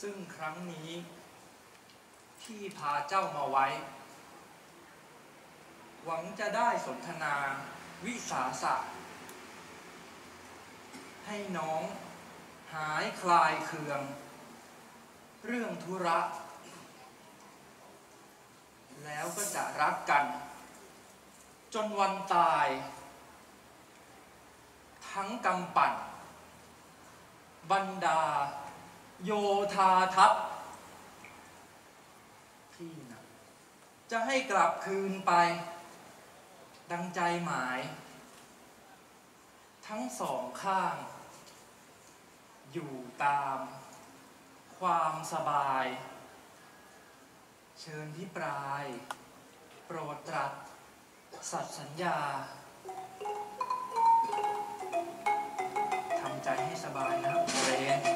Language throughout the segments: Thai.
ซึ่งครั้งนี้ที่พาเจ้ามาไว้ หวังจะได้สนทนาวิสาสะ ให้น้องหายคลายเคือง เรื่องธุระ แล้วก็จะรักกัน จนวันตาย ทั้งกำปั่น บรรดา โยธาทัพพี่นะจะให้กลับคืนไป ดังใจหมาย ทั้งสองข้าง อยู่ตาม ความสบาย เชิญพี่ปลาย โปรดตรัส สัตสัญญาทำใจให้สบายนะอุเรน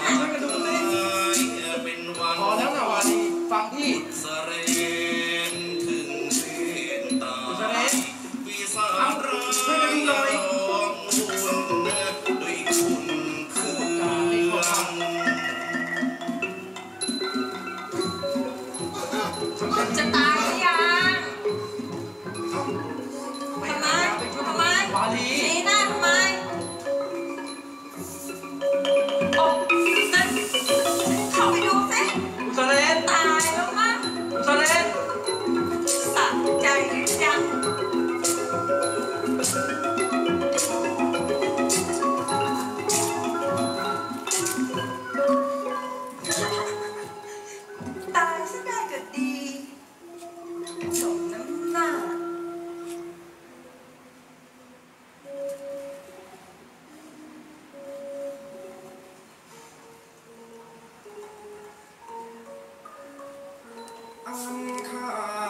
Body. I'm caught.